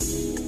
Bye.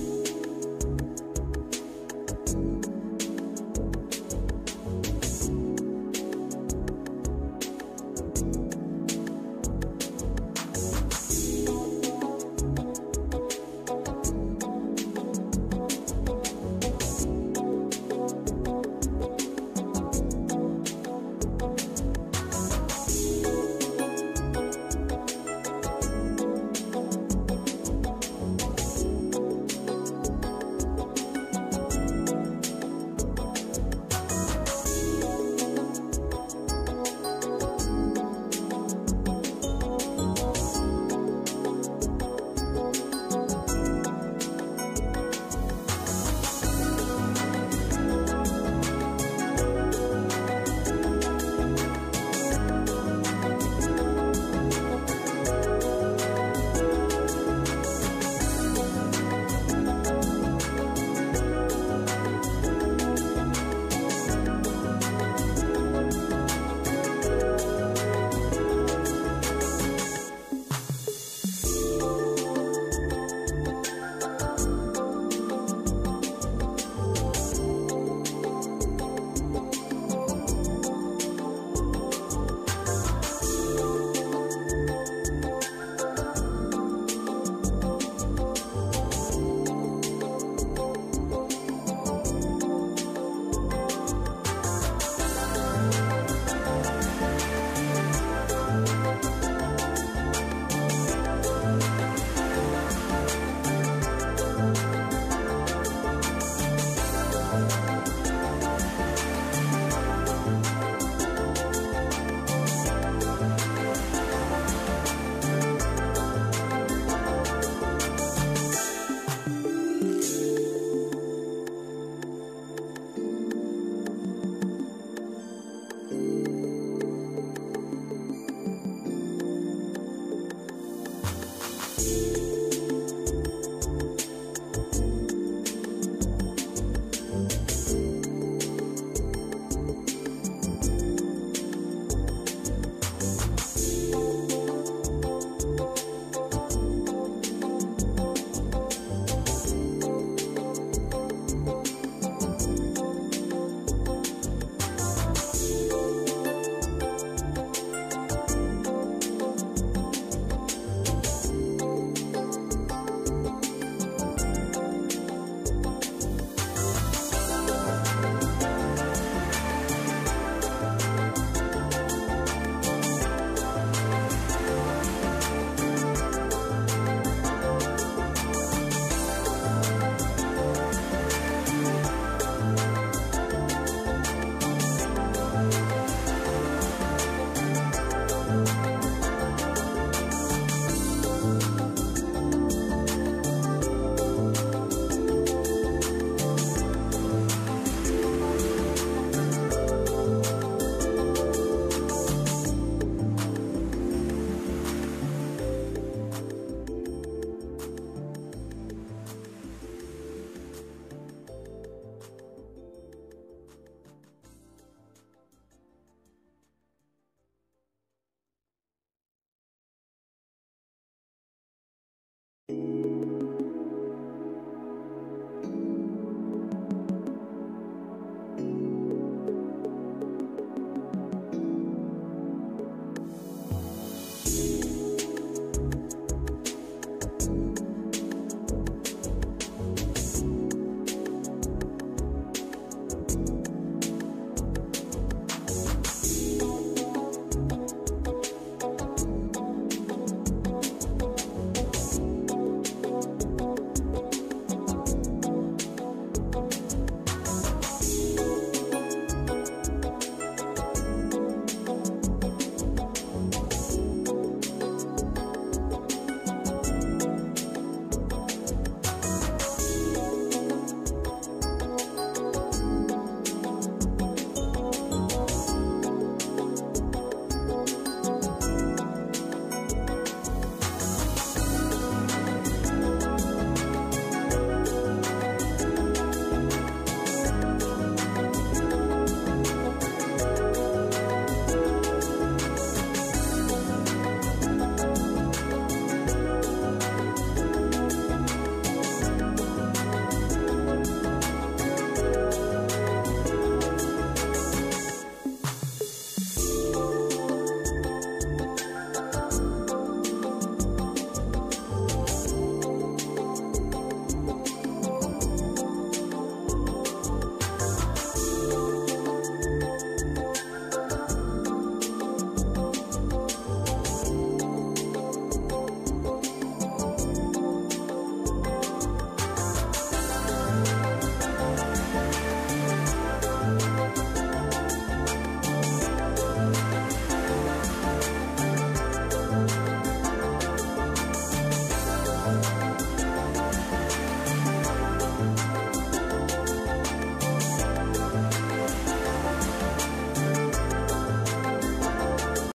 You